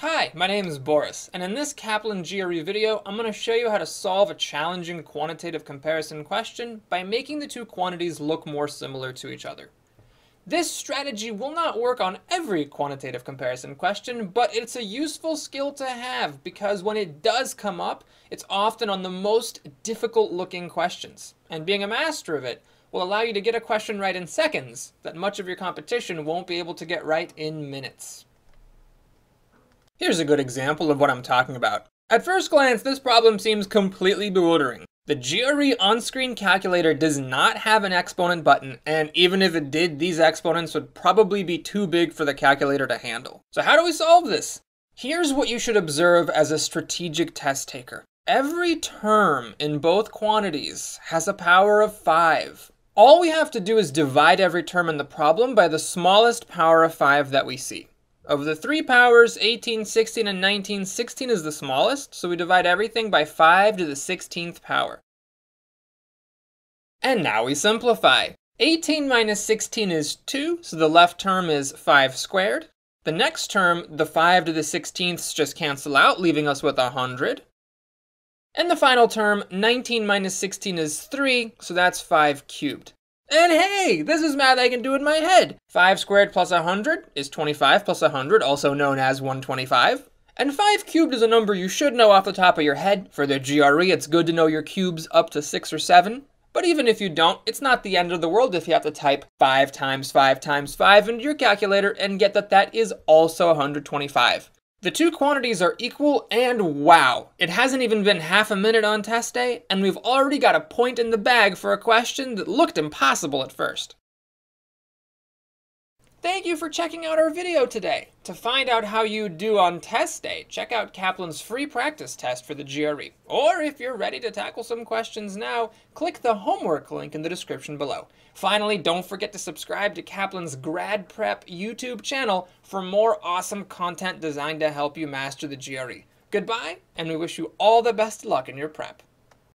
Hi, my name is Boris, and in this Kaplan GRE video, I'm going to show you how to solve a challenging quantitative comparison question by making the two quantities look more similar to each other. This strategy will not work on every quantitative comparison question, but it's a useful skill to have because when it does come up, it's often on the most difficult looking questions. And being a master of it will allow you to get a question right in seconds that much of your competition won't be able to get right in minutes. Here's a good example of what I'm talking about. At first glance, this problem seems completely bewildering. The GRE on-screen calculator does not have an exponent button, and even if it did, these exponents would probably be too big for the calculator to handle. So how do we solve this? Here's what you should observe as a strategic test taker. Every term in both quantities has a power of 5. All we have to do is divide every term in the problem by the smallest power of 5 that we see. Of the three powers, 18, 16, and 19, 16 is the smallest, so we divide everything by 5 to the 16th power. And now we simplify. 18 minus 16 is 2, so the left term is 5 squared. The next term, the 5 to the 16ths just cancel out, leaving us with 100. And the final term, 19 minus 16 is 3, so that's 5 cubed. And hey, this is math I can do in my head. 5 squared plus 100 is 25 plus 100, also known as 125. And 5 cubed is a number you should know off the top of your head. For the GRE, it's good to know your cubes up to 6 or 7. But even if you don't, it's not the end of the world if you have to type 5 times 5 times 5 into your calculator and get that that is also 125. The two quantities are equal, and wow, it hasn't even been half a minute on test day, and we've already got a point in the bag for a question that looked impossible at first. Thank you for checking out our video today. To find out how you do on test day, check out Kaplan's free practice test for the GRE. Or if you're ready to tackle some questions now, click the homework link in the description below. Finally, don't forget to subscribe to Kaplan's Grad Prep YouTube channel for more awesome content designed to help you master the GRE. Goodbye, and we wish you all the best of luck in your prep.